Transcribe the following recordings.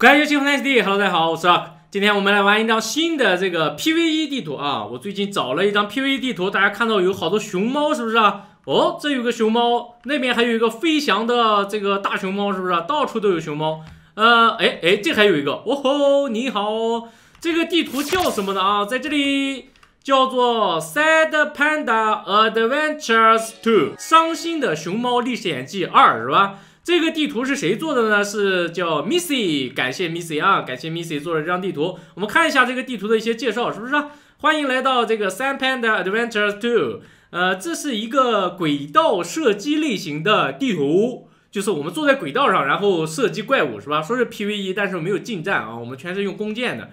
感谢新欢 SD，Hello，大家好，我是 Rock。今天我们来玩一张新的这个 PVE 地图啊！我最近找了一张 PVE 地图，大家看到有好多熊猫，是不是啊？哦，这有个熊猫，那边还有一个飞翔的这个大熊猫，是不是？到处都有熊猫。呃，哎哎，这还有一个，哦吼，你好，这个地图叫什么呢？啊，在这里叫做 Sad Panda Adventures Two，伤心的熊猫历险记二，是吧？这个地图是谁做的呢？是叫 Missy，感谢 Missy 啊，感谢 Missy 做了这张地图。我们看一下这个地图的一些介绍，是不是？欢迎来到这个 Sandpanda Adventures Two，呃，这是一个轨道射击类型的地图，就是我们坐在轨道上，然后射击怪物，是吧？说是 PVE，但是没有近战啊，我们全是用弓箭的。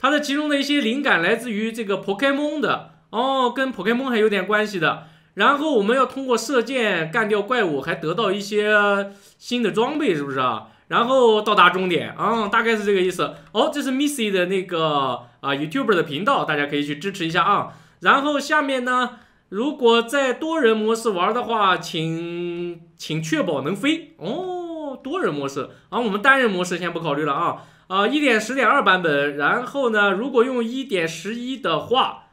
它的其中的一些灵感来自于这个 Pokemon 的哦，跟 Pokemon 还有点关系的。然后我们要通过射箭干掉怪物，还得到一些新的装备，是不是啊？然后到达终点，啊，大概是这个意思。哦，这是 Missy 的那个啊 YouTuber 的频道，大家可以去支持一下啊。然后下面呢，如果在多人模式玩的话，请请确保能飞哦。多人模式啊，我们单人模式先不考虑了啊。啊，一点十点二版本，然后呢，如果用一点十一的话。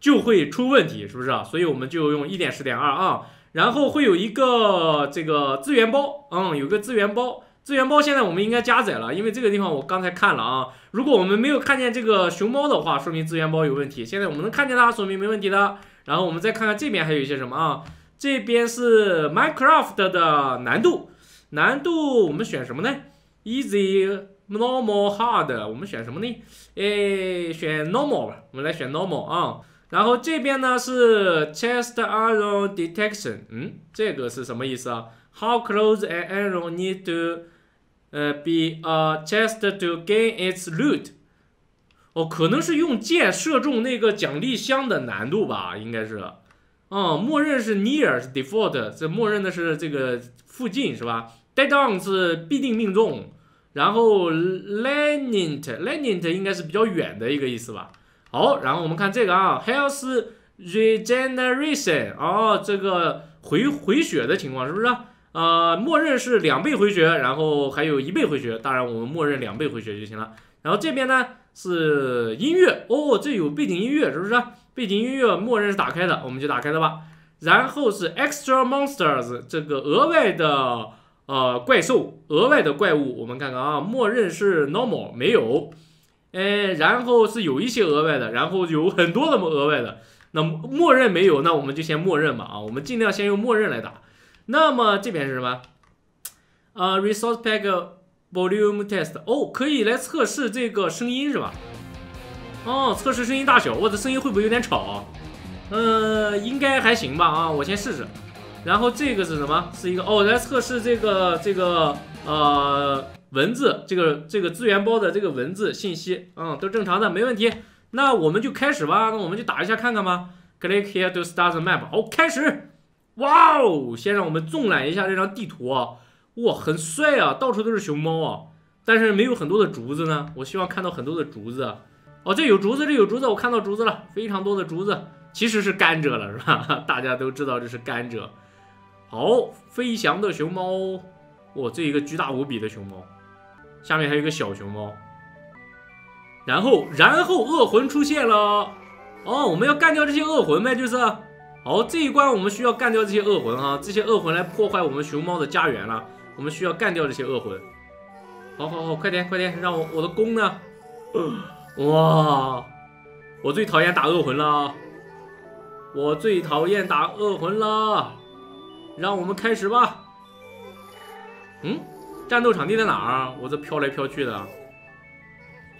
就会出问题，是不是啊？所以我们就用一点十点二啊，然后会有一个这个资源包，嗯，有个资源包，资源包现在我们应该加载了，因为这个地方我刚才看了啊，如果我们没有看见这个熊猫的话，说明资源包有问题。现在我们能看见它，说明没问题的。然后我们再看看这边还有一些什么啊？这边是 Minecraft 的难度，难度我们选什么呢？Easy、Normal、Hard，我们选什么呢？诶，选 Normal 吧，我们来选 Normal 啊。然后这边呢是 chest arrow detection，嗯，这个是什么意思啊？How close an arrow need to，呃，be a chest to gain its loot？哦，可能是用箭射中那个奖励箱的难度吧，应该是。哦，默认是 near 是 default，这默认的是这个附近是吧？Dead on 是必定命中，然后 lenient，lenient 应该是比较远的一个意思吧？好，然后我们看这个啊，health regeneration，哦，这个回回血的情况是不是？呃，默认是两倍回血，然后还有一倍回血，当然我们默认两倍回血就行了。然后这边呢是音乐，哦，这有背景音乐是不是？背景音乐默认是打开的，我们就打开了吧。然后是 extra monsters，这个额外的呃怪兽，额外的怪物，我们看看啊，默认是 normal，没有。哎，然后是有一些额外的，然后有很多的额外的，那默认没有，那我们就先默认吧啊，我们尽量先用默认来打。那么这边是什么？啊，resource pack volume test，哦，可以来测试这个声音是吧？哦，测试声音大小，我的声音会不会有点吵？呃，应该还行吧啊，我先试试。然后这个是什么？是一个哦，来测试这个这个呃。文字这个这个资源包的这个文字信息，嗯，都正常的，没问题。那我们就开始吧，那我们就打一下看看吧。Click here to start the map。好，开始。哇哦，先让我们纵览一下这张地图啊，哇，很帅啊，到处都是熊猫啊，但是没有很多的竹子呢。我希望看到很多的竹子。哦，这有竹子，这有竹子，我看到竹子了，非常多的竹子，其实是甘蔗了，是吧？大家都知道这是甘蔗。好，飞翔的熊猫，哇，这一个巨大无比的熊猫。下面还有一个小熊猫，然后，然后恶魂出现了，哦，我们要干掉这些恶魂呗，就是，好，这一关我们需要干掉这些恶魂啊，这些恶魂来破坏我们熊猫的家园了，我们需要干掉这些恶魂，好好好，快点快点，让我我的弓呢？哇，我最讨厌打恶魂了，我最讨厌打恶魂了，让我们开始吧，嗯。战斗场地在哪儿？我这飘来飘去的，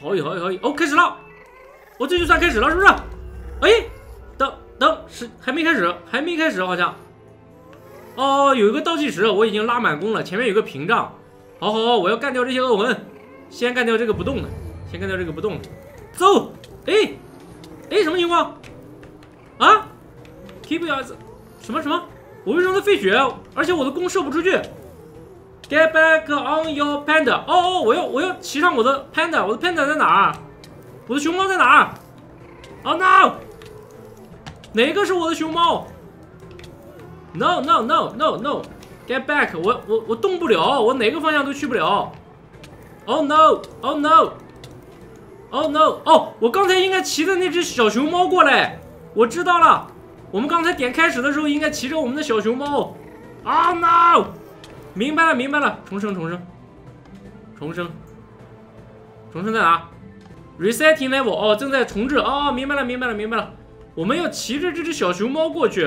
好以好以好以哦，开始了，我这就算开始了，是不是？哎，等等，是还没开始，还没开始，好像。哦，有一个倒计时，我已经拉满弓了，前面有个屏障。好好好，我要干掉这些恶魂，先干掉这个不动的，先干掉这个不动的，走。哎，哎，什么情况？啊？Keep your 什么什么？我为什么在废血？而且我的弓射不出去。Get back on your panda！哦哦，我要我要骑上我的 panda，我的 panda 在哪？我的熊猫在哪儿？Oh no！哪个是我的熊猫？No no no no no！Get back！我我我动不了，我哪个方向都去不了。Oh no! Oh no! Oh no! 哦，我刚才应该骑的那只小熊猫过来。我知道了，我们刚才点开始的时候应该骑着我们的小熊猫。Oh no! 明白了，明白了，重生，重生，重生，重生在哪？Resetting level 哦，正在重置。哦，明白了，明白了，明白了。我们要骑着这只小熊猫过去。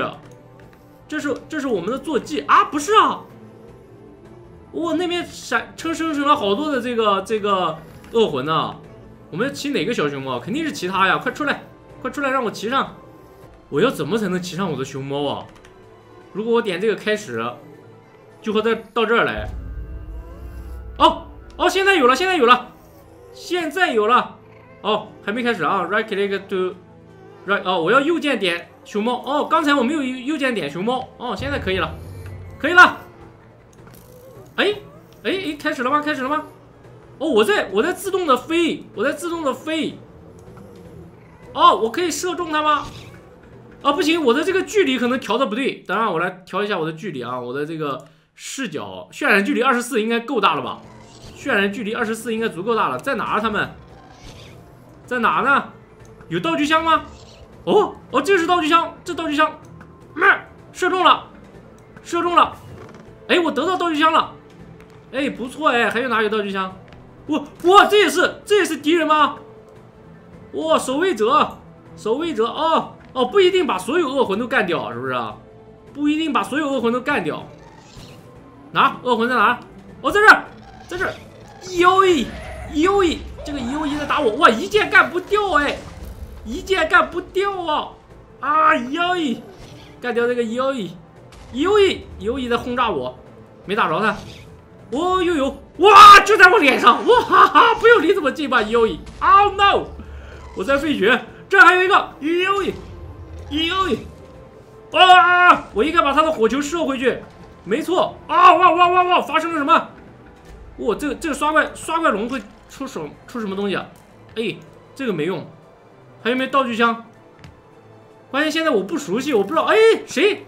这是这是我们的坐骑啊？不是啊。哇，那边闪车生成了好多的这个这个恶魂呢。我们要骑哪个小熊猫？肯定是骑它呀！快出来，快出来，让我骑上。我要怎么才能骑上我的熊猫啊？如果我点这个开始，就和在到这儿来。哦哦，现在有了，现在有了，现在有了。哦，还没开始啊！Right click to right。哦，我要右键点熊猫。哦，刚才我没有右键点熊猫。哦，现在可以了，可以了。哎哎哎，开始了吗？开始了吗？哦，我在我在自动的飞，我在自动的飞。哦，我可以射中它吗？啊，不行，我的这个距离可能调的不对。等下我来调一下我的距离啊，我的这个视角渲染距离二十四应该够大了吧？渲染距离二十四应该足够大了。在哪儿？他们在哪呢？有道具箱吗？哦哦，这是道具箱，这道具箱，射中了，射中了。哎，我得到道具箱了。哎，不错哎，还有哪有道具箱？哇哇，这也是这也是敌人吗？哇，守卫者，守卫者哦哦，不一定把所有恶魂都干掉，是不是？不一定把所有恶魂都干掉。哪？恶魂在哪？哦，在这儿，在这儿。优异，优异，这个优异在打我。哇，一剑干不掉哎，一剑干不掉啊！啊，优异，干掉这个优异，优异，优异在轰炸我，没打着他。哦呦呦！哇，就在我脸上！哇哈哈，不用离这么近吧，U E。Oh no！我在飞雪，这还有一个 U E，U E。啊！我应该把他的火球射回去。没错。啊哇哇哇哇！发生了什么？哇，这个这个刷怪刷怪龙会出什出什么东西啊？哎，这个没用。还有没有道具箱？关键现在我不熟悉，我不知道。哎，谁？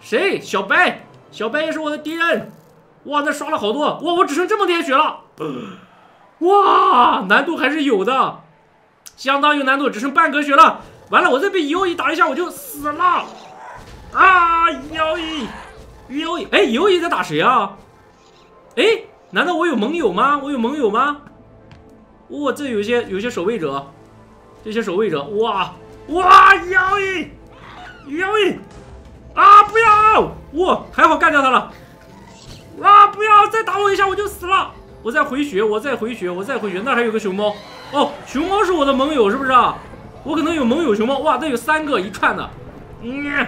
谁？小白？小白也是我的敌人。哇，那刷了好多！哇，我只剩这么点血了！哇，难度还是有的，相当有难度，只剩半格血了。完了，我再被尤一打一下，我就死了！啊，哎，尤一在打谁啊？哎，难道我有盟友吗？我有盟友吗？哇，这有些有些守卫者，这些守卫者，哇哇，妖异妖异，啊，不要！哇，还好干掉他了。啊！不要再打我一下，我就死了。我再回血，我再回血，我再回血。那还有个熊猫哦，熊猫是我的盟友，是不是啊？我可能有盟友熊猫。哇，那有三个一串的。嗯，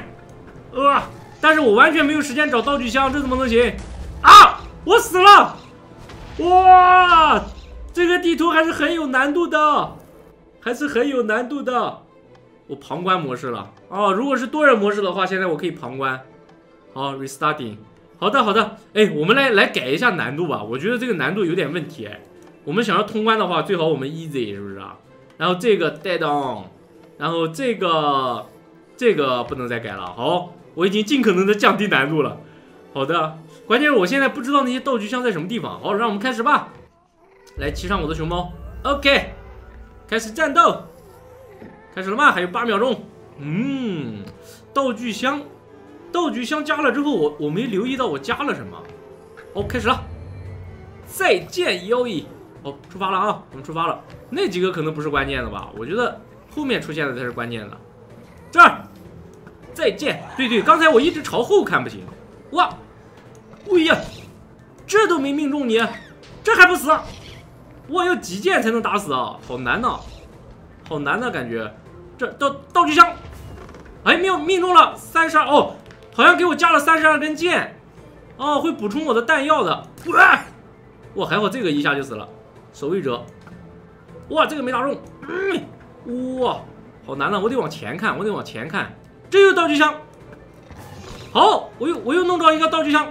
呃，但是我完全没有时间找道具箱，这怎么能行？啊！我死了。哇，这个地图还是很有难度的，还是很有难度的。我旁观模式了。哦，如果是多人模式的话，现在我可以旁观。好，restarting。好的，好的，哎，我们来来改一下难度吧。我觉得这个难度有点问题，哎，我们想要通关的话，最好我们 easy，是不是啊？然后这个 dead on，然后这个这个不能再改了。好，我已经尽可能的降低难度了。好的，关键是我现在不知道那些道具箱在什么地方。好，让我们开始吧。来骑上我的熊猫，OK，开始战斗，开始了吗？还有八秒钟。嗯，道具箱。道具箱加了之后，我我没留意到我加了什么。哦，开始了，再见妖异。哦，出发了啊，我们出发了。那几个可能不是关键的吧？我觉得后面出现的才是关键的。这儿，再见。对对，刚才我一直朝后看不行。哇，哎呀，这都没命中你，这还不死？哇，要几剑才能打死啊？好难呐，好难的感觉。这道道具箱，哎，命命中了，三十二哦。好像给我加了三十二根箭，哦，会补充我的弹药的。哇，哇，还好这个一下就死了。守卫者，哇，这个没打中。嗯，哇，好难呐，我得往前看，我得往前看。这又道具箱。好，我又我又弄到一个道具箱，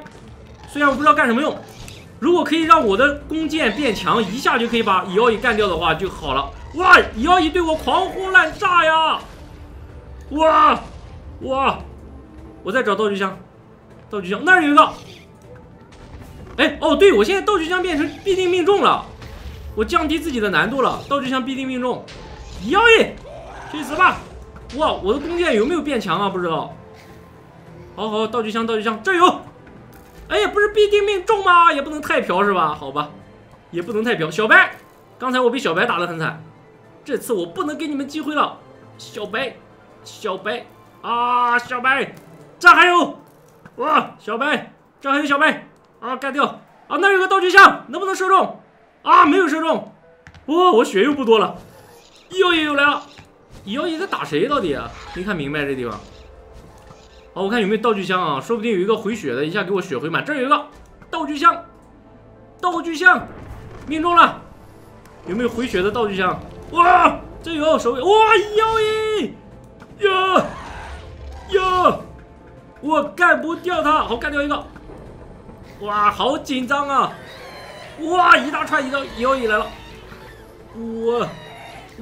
虽然我不知道干什么用。如果可以让我的弓箭变强，一下就可以把妖蚁干掉的话就好了。哇，妖蚁对我狂轰滥炸呀！哇，哇。我在找道具箱，道具箱那儿有一个。哎，哦，对，我现在道具箱变成必定命中了。我降低自己的难度了，道具箱必定命中。妖异，去死吧！哇，我的弓箭有没有变强啊？不知道。好好，道具箱，道具箱，这有。哎呀，不是必定命中吗？也不能太飘是吧？好吧，也不能太飘。小白，刚才我被小白打得很惨，这次我不能给你们机会了。小白，小白啊，小白，这还有，哇，小白，这还有小白啊，干掉啊！那有个道具箱，能不能射中？啊，没有射中。哇，我血又不多了。又又又来了，妖异在打谁？到底没看明白这地方。好，我看有没有道具箱啊？说不定有一个回血的，一下给我血回满。这有一个道具箱，道具箱命中了。有没有回血的道具箱？哇，这有手哇，妖异呀呀，我干不掉他。好，干掉一个。哇，好紧张啊！哇，一大串一个妖异来了。哇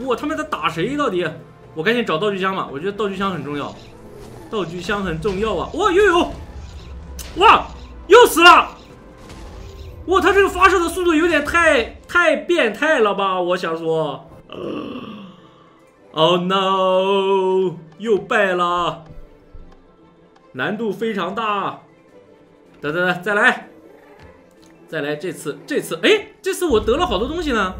哇，他们在打谁？到底？我赶紧找道具箱吧，我觉得道具箱很重要。道具箱很重要啊！哇，又有，哇，又死了！哇，他这个发射的速度有点太太变态了吧？我想说，Oh no，又败了，难度非常大。等等等，再来，再来，这次这次，哎，这次我得了好多东西呢。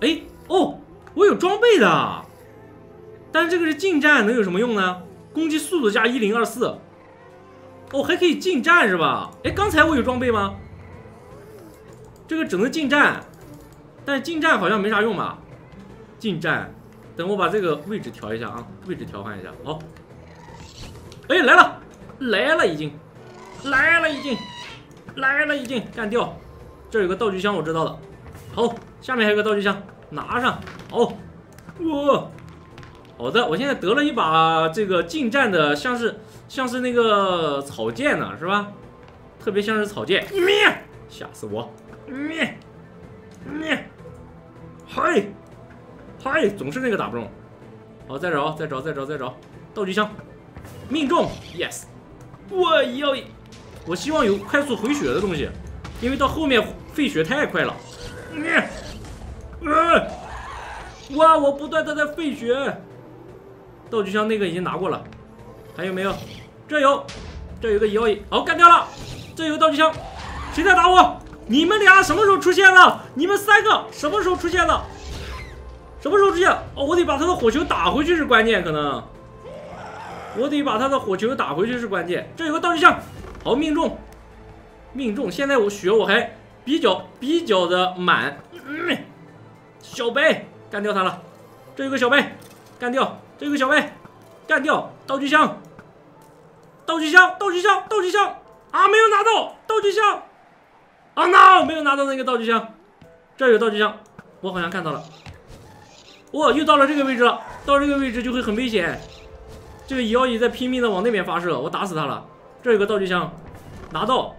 哎，哦，我有装备的，但是这个是近战，能有什么用呢？攻击速度加一零二四，哦，还可以近战是吧？哎，刚才我有装备吗？这个只能近战，但近战好像没啥用吧？近战，等我把这个位置调一下啊，位置调换一下。好，哎，来了，来了已经，来了已经，来了已经，干掉。这有个道具箱，我知道了。好，下面还有个道具箱，拿上。好，哇。好的，我现在得了一把这个近战的，像是像是那个草剑呢，是吧？特别像是草剑，灭！吓死我！灭！灭！嗨！嗨！总是那个打不中。好，再找，再找，再找，再找道具箱，命中！Yes！我要，我希望有快速回血的东西，因为到后面废血太快了。灭！呃！哇！我不断的在废血。道具箱那个已经拿过了，还有没有？这有，这有个妖异，好干掉了。这有个道具箱，谁在打我？你们俩什么时候出现了？你们三个什么时候出现的？什么时候出现？哦，我得把他的火球打回去是关键，可能。我得把他的火球打回去是关键。这有个道具箱，好命中，命中。现在我血我还比较比较的满。嗯，小白干掉他了。这有个小白，干掉。这个小妹，干掉道具箱，道具箱，道具箱，道具箱啊！没有拿到道具箱，啊 no，没有拿到那个道具箱。这有道具箱，我好像看到了。哇，又到了这个位置了，到这个位置就会很危险。这个妖异在拼命的往那边发射，我打死他了。这有个道具箱，拿到，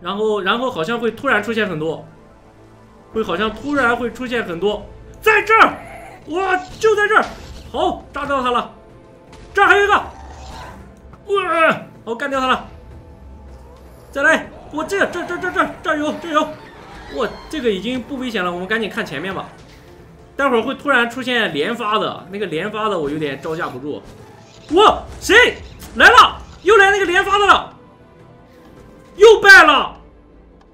然后然后好像会突然出现很多，会好像突然会出现很多，在这儿，哇，就在这儿。好，炸掉他了。这儿还有一个，哇！好，干掉他了。再来，我这这这这这这有，这有。哇，这个已经不危险了，我们赶紧看前面吧。待会儿会突然出现连发的，那个连发的我有点招架不住。哇，谁来了？又来那个连发的了，又败了。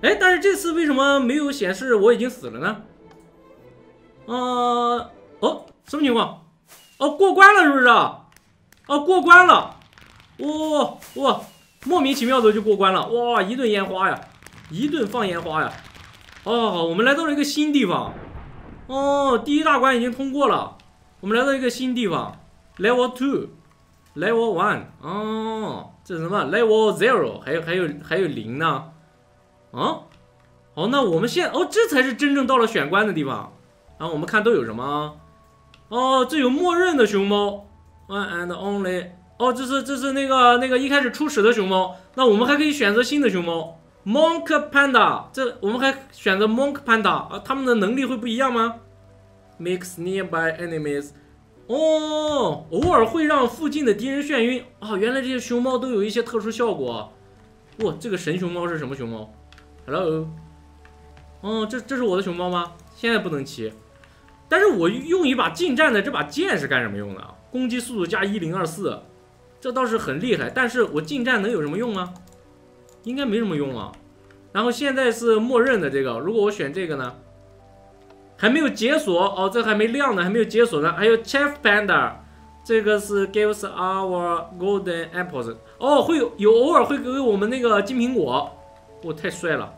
哎，但是这次为什么没有显示我已经死了呢？呃，哦，什么情况？哦，过关了是不是？哦，过关了，哇哇，莫名其妙的就过关了，哇，一顿烟花呀，一顿放烟花呀。哦，我们来到了一个新地方，哦，第一大关已经通过了，我们来到一个新地方，Level Two，Level One，哦，这是什么？Level Zero，还有还有还有零呢？啊，好，那我们现哦，这才是真正到了选关的地方，然后我们看都有什么？哦，这有默认的熊猫，one and only。哦，这是这是那个那个一开始初始的熊猫。那我们还可以选择新的熊猫，Monk Panda。这我们还选择 Monk Panda 啊，他们的能力会不一样吗？Mix nearby enemies。哦，偶尔会让附近的敌人眩晕啊。原来这些熊猫都有一些特殊效果。哇，这个神熊猫是什么熊猫？Hello。哦，这这是我的熊猫吗？现在不能骑，但是我用一把近战的这把剑是干什么用的？攻击速度加一零二四，这倒是很厉害。但是我近战能有什么用啊？应该没什么用啊。然后现在是默认的这个，如果我选这个呢，还没有解锁哦，这还没亮呢，还没有解锁呢。还有 Chef Panda，这个是 gives our golden apples，哦，会有偶尔会给我们那个金苹果，哇，太帅了。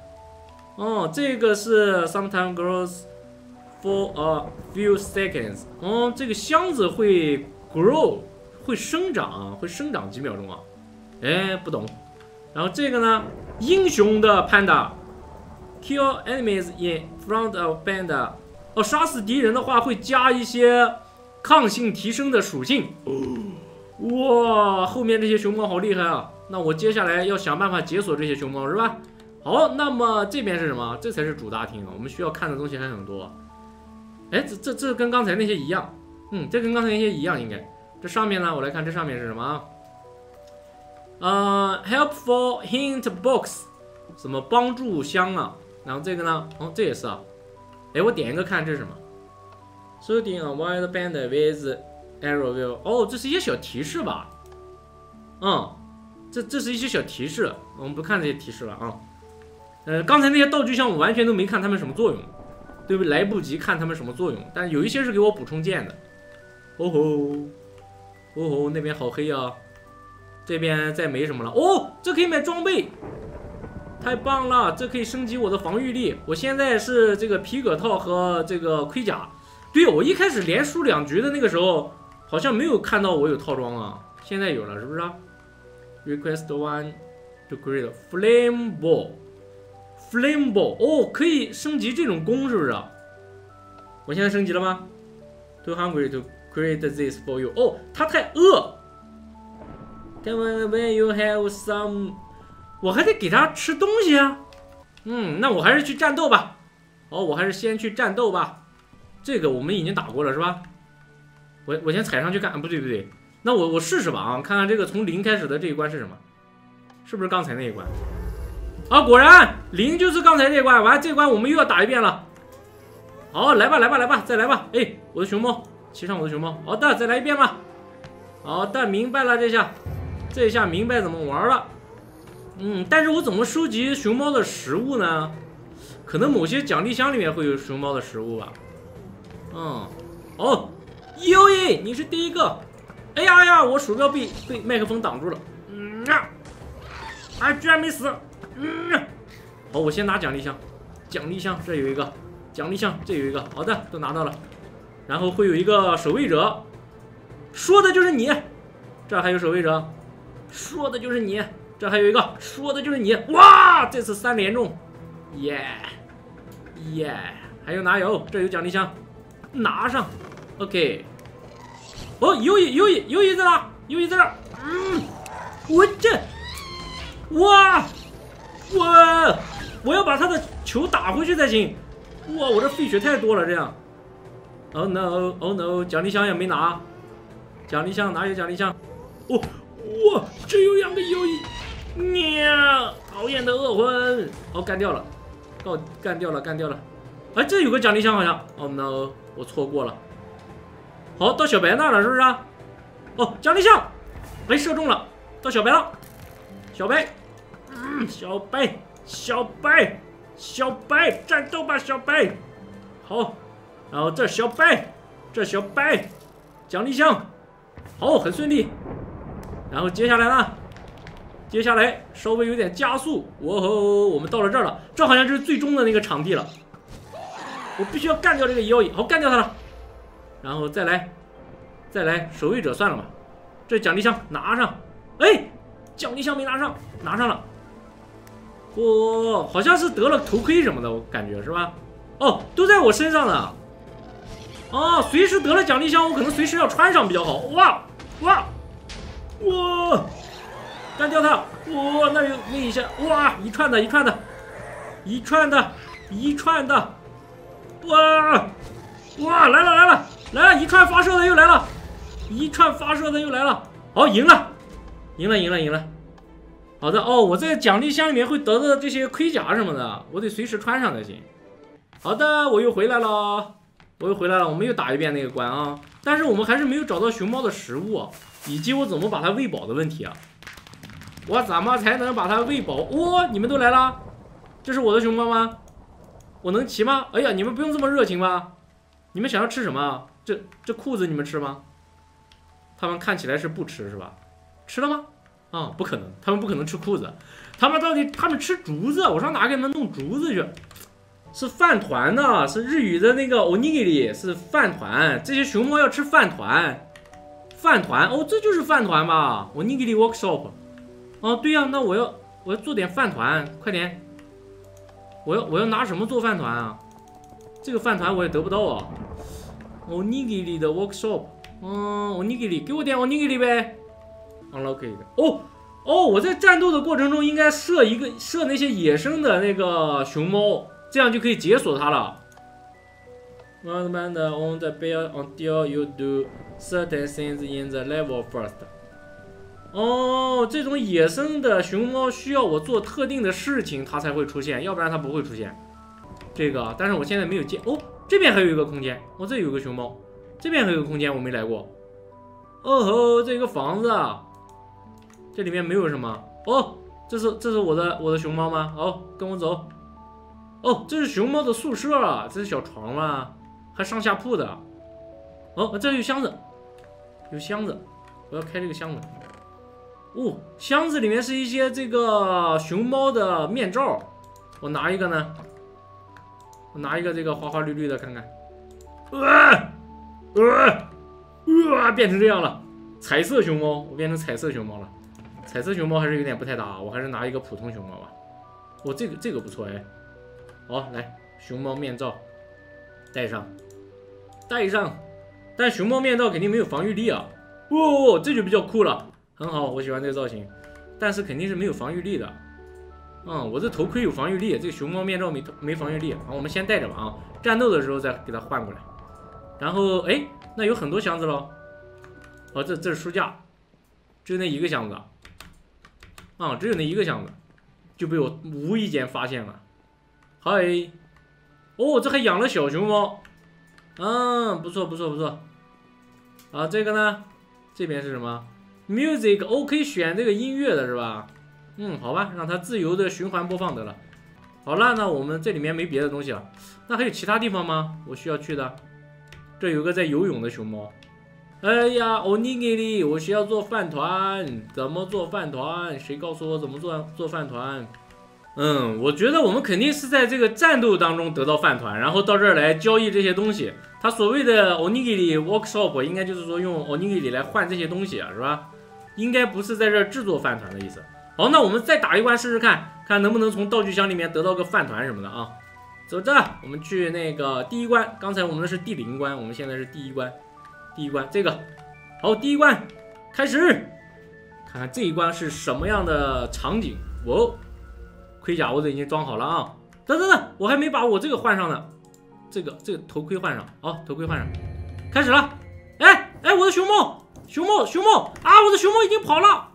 哦，这个是 sometimes grows for a few seconds，嗯，这个箱子会 grow，会生长，会生长几秒钟啊？哎，不懂。然后这个呢？英雄的 panda，kill enemies in front of panda。哦，杀死敌人的话会加一些抗性提升的属性。哇，后面这些熊猫好厉害啊！那我接下来要想办法解锁这些熊猫是吧？好，那么这边是什么？这才是主大厅啊！我们需要看的东西还很多。哎，这这这跟刚才那些一样。嗯，这跟刚才那些一样应该。这上面呢？我来看这上面是什么啊？呃，helpful hint box，什么帮助箱啊？然后这个呢？哦，这也是啊。哎，我点一个看，这是什么？Shooting a wide band with arrow wheel。哦，这是一些小提示吧？嗯，这这是一些小提示。我们不看这些提示了啊。呃，刚才那些道具箱我完全都没看它们什么作用，对不？来不及看他们什么作用。但有一些是给我补充剑的。哦吼，哦吼，那边好黑啊。这边再没什么了哦，这可以买装备，太棒了！这可以升级我的防御力。我现在是这个皮革套和这个盔甲。对我一开始连输两局的那个时候，好像没有看到我有套装啊，现在有了，是不是？Request one to create flame ball ball，哦，可以升级这种弓，是不是？我现在升级了吗？Too hungry to create this for you。哦，他太饿。When you have some，我还得给他吃东西啊。嗯，那我还是去战斗吧。哦，我还是先去战斗吧。这个我们已经打过了是吧？我我先踩上去看，不对不对，那我我试试吧啊，看看这个从零开始的这一关是什么？是不是刚才那一关？啊，果然零就是刚才这关。完这关我们又要打一遍了。好，来吧来吧来吧，再来吧。哎，我的熊猫，骑上我的熊猫。好的，再来一遍吧。好的，明白了这下。这下明白怎么玩了，嗯，但是我怎么收集熊猫的食物呢？可能某些奖励箱里面会有熊猫的食物吧。嗯，哦，优异，你是第一个。哎呀呀，我鼠标被被麦克风挡住了。嗯呀，啊，居然没死。嗯，好，我先拿奖励箱。奖励箱这有一个，奖励箱这有一个。好的，都拿到了。然后会有一个守卫者，说的就是你。这还有守卫者。说的就是你，这还有一个，说的就是你，哇，这次三连中，耶，耶，还有哪有？这有奖励箱，拿上，OK，哦，优异，优异，优异在哪？优异在这，嗯，我这，哇，哇，我要把他的球打回去才行，哇，我这废血太多了，这样，Oh no，Oh no，奖励箱也没拿，奖励箱哪有奖励箱？哦。哇，这有两个优异，喵！讨厌的恶魂，哦，干掉了，哦，干掉了，干掉了。哎，这有个奖励箱好像，哦 no，我错过了。好，到小白那了，是不是？哦，奖励箱，没射中了，到小白了。小白，小白，小白，小白，战斗吧，小白。好，然后这小白，这小白，奖励箱，好，很顺利。然后接下来呢？接下来稍微有点加速，哇吼！我们到了这儿了，这好像就是最终的那个场地了。我必须要干掉这个妖异，好干掉他了。然后再来，再来守卫者算了吧。这奖励箱拿上，哎，奖励箱没拿上，拿上了。哇，好像是得了头盔什么的，我感觉是吧？哦，都在我身上呢。哦，随时得了奖励箱，我可能随时要穿上比较好。哇哇！哇！干掉他！哇，那有那一下，哇，一串的，一串的，一串的，一串的，哇！哇，来了来了来了，一串发射的又来了，一串发射的又来了，好，赢了，赢了，赢了，赢了。好的哦，我在奖励箱里面会得到这些盔甲什么的，我得随时穿上才行。好的，我又回来了，我又回来了，我们又打一遍那个关啊。但是我们还是没有找到熊猫的食物，以及我怎么把它喂饱的问题啊。我怎么才能把它喂饱？哇，你们都来了，这是我的熊猫吗？我能骑吗？哎呀，你们不用这么热情吧？你们想要吃什么？这这裤子你们吃吗？他们看起来是不吃是吧？吃了吗？啊，不可能，他们不可能吃裤子。他们到底他们吃竹子？我上哪给他们弄竹子去？是饭团呢？是日语的那个 onigiri，是饭团。这些熊猫要吃饭团，饭团哦，这就是饭团吧？onigiri workshop。哦，对呀，那我要我要做点饭团，快点！我要我要拿什么做饭团啊？这个饭团我也得不到啊。onigiri 的 workshop，嗯，onigiri，给我点 onigiri 呗。Unlock 一个。哦哦，我在战斗的过程中应该射一个射那些野生的那个熊猫，这样就可以解锁它了。Recommend on the bear until you do certain things in the level first。哦，这种野生的熊猫需要我做特定的事情，它才会出现，要不然它不会出现。这个，但是我现在没有见。哦，这边还有一个空间，哦，这有个熊猫，这边还有个空间，我没来过。哦吼，这有个房子啊，这里面没有什么。哦，这是这是我的我的熊猫吗？哦，跟我走。哦，这是熊猫的宿舍，啊，这是小床吗？还上下铺的。哦，这有箱子，有箱子，我要开这个箱子。哦，箱子里面是一些这个熊猫的面罩，我拿一个呢，我拿一个这个花花绿绿的看看，呃呃呃，变成这样了，彩色熊猫，我变成彩色熊猫了，彩色熊猫还是有点不太搭，我还是拿一个普通熊猫吧。哦，这个这个不错哎，好来，熊猫面罩戴上，戴上，但熊猫面罩肯定没有防御力啊，哦，这就比较酷了。很好，我喜欢这个造型，但是肯定是没有防御力的。嗯，我这头盔有防御力，这个熊猫面罩没没防御力。好，我们先戴着吧啊，战斗的时候再给它换过来。然后，哎，那有很多箱子喽。哦，这这是书架，就那一个箱子。啊，只有那一个箱子，就被我无意间发现了。嗨，哦，这还养了小熊猫。嗯，不错不错不错。啊，这个呢？这边是什么？Music OK，选这个音乐的是吧？嗯，好吧，让它自由的循环播放得了。好了，那我们这里面没别的东西了。那还有其他地方吗？我需要去的？这有个在游泳的熊猫。哎呀，欧尼给里，我需要做饭团。怎么做饭团？谁告诉我怎么做做饭团？嗯，我觉得我们肯定是在这个战斗当中得到饭团，然后到这儿来交易这些东西。他所谓的 onigiri workshop 应该就是说用 onigiri 来换这些东西啊，是吧？应该不是在这儿制作饭团的意思。好，那我们再打一关试试看，看能不能从道具箱里面得到个饭团什么的啊。走着，我们去那个第一关。刚才我们的是第零关，我们现在是第一关。第一关这个，好，第一关开始，看看这一关是什么样的场景。哦，盔甲我都已经装好了啊。等等等，我还没把我这个换上呢。这个这个头盔换上，好，头盔换上，开始了。哎哎，我的熊猫！熊猫，熊猫啊！我的熊猫已经跑了，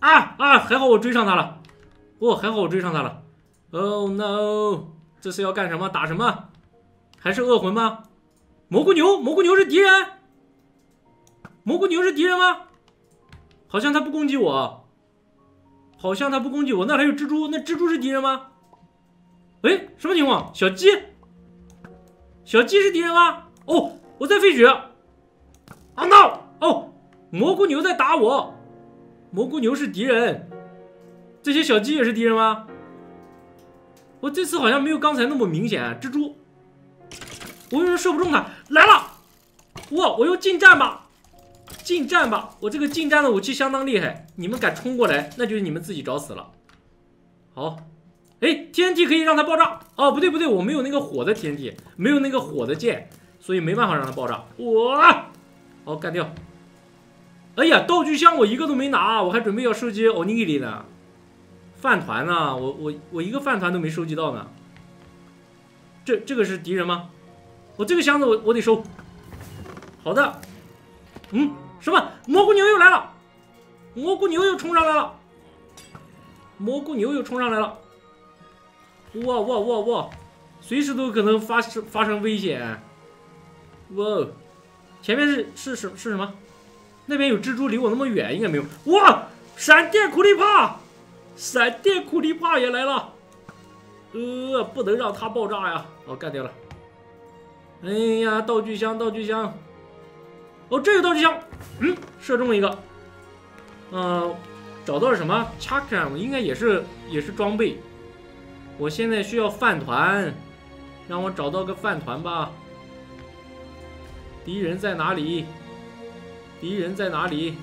啊啊！还好我追上它了，哦，还好我追上它了。Oh no！这是要干什么？打什么？还是恶魂吗？蘑菇牛，蘑菇牛是敌人？蘑菇牛是敌人吗？好像它不攻击我，好像它不攻击我。那还有蜘蛛，那蜘蛛是敌人吗？哎，什么情况？小鸡，小鸡是敌人吗？哦，我在费雪。啊 no！哦，蘑菇牛在打我，蘑菇牛是敌人，这些小鸡也是敌人吗？我这次好像没有刚才那么明显。蜘蛛，我为什么射不中他？来了，哇！我用近战吧，近战吧，我这个近战的武器相当厉害，你们敢冲过来，那就是你们自己找死了。好，哎，TNT 可以让它爆炸。哦，不对不对，我没有那个火的 TNT，没有那个火的剑，所以没办法让它爆炸。哇，好干掉。哎呀，道具箱我一个都没拿，我还准备要收集奥尼给里呢。饭团呢？我我我一个饭团都没收集到呢。这这个是敌人吗？我这个箱子我我得收。好的。嗯，什么？蘑菇牛又来了！蘑菇牛又冲上来了！蘑菇牛又冲上来了！哇哇哇哇！随时都可能发生发生危险。哇，前面是是什是什么？那边有蜘蛛，离我那么远，应该没有。哇，闪电苦力怕，闪电苦力怕也来了。呃，不能让它爆炸呀！哦，干掉了。哎呀，道具箱，道具箱。哦，这个道具箱，嗯，射中了一个。嗯，找到了什么 c h a k r a m 应该也是也是装备。我现在需要饭团，让我找到个饭团吧。敌人在哪里？敌人在哪里？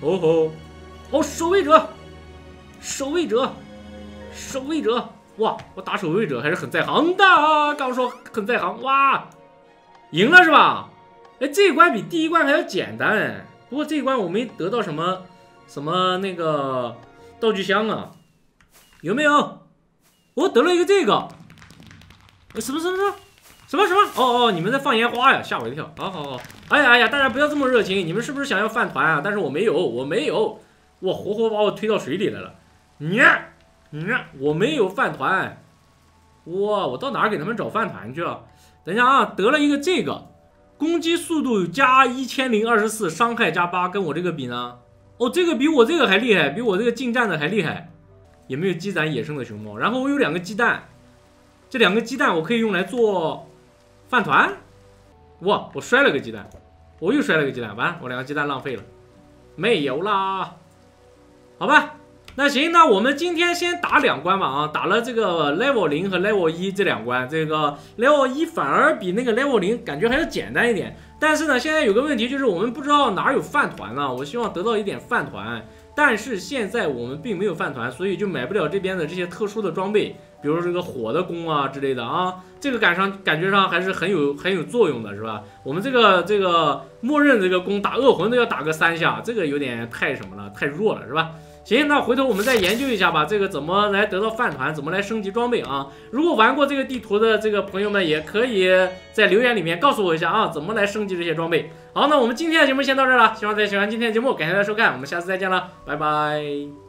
哦吼！哦，守卫者，守卫者，守卫者！哇，我打守卫者还是很在行的啊。刚说很在行，哇，赢了是吧？哎，这一关比第一关还要简单。不过这一关我没得到什么什么那个道具箱啊，有没有？我得了一个这个，什么什么什么什么什么？哦哦，你们在放烟花呀，吓我一跳。好好好，哎呀哎呀，大家不要这么热情，你们是不是想要饭团啊？但是我没有，我没有，我活活把我推到水里来了。你你我没有饭团，哇，我到哪给他们找饭团去啊？等一下啊，得了一个这个。攻击速度加一千零二十四，伤害加八，跟我这个比呢？哦，这个比我这个还厉害，比我这个近战的还厉害。有没有积攒野生的熊猫？然后我有两个鸡蛋，这两个鸡蛋我可以用来做饭团。哇，我摔了个鸡蛋，我又摔了个鸡蛋，完，我两个鸡蛋浪费了，没有啦。好吧。那行，那我们今天先打两关吧啊，打了这个 level 零和 level 一这两关，这个 level 一反而比那个 level 零感觉还要简单一点。但是呢，现在有个问题就是我们不知道哪有饭团呢，我希望得到一点饭团，但是现在我们并没有饭团，所以就买不了这边的这些特殊的装备，比如这个火的弓啊之类的啊，这个感上感觉上还是很有很有作用的，是吧？我们这个这个默认这个弓打恶魂都要打个三下，这个有点太什么了，太弱了，是吧？行，那回头我们再研究一下吧，这个怎么来得到饭团，怎么来升级装备啊？如果玩过这个地图的这个朋友们，也可以在留言里面告诉我一下啊，怎么来升级这些装备。好，那我们今天的节目先到这儿了，希望大家喜欢今天的节目，感谢大家收看，我们下次再见了，拜拜。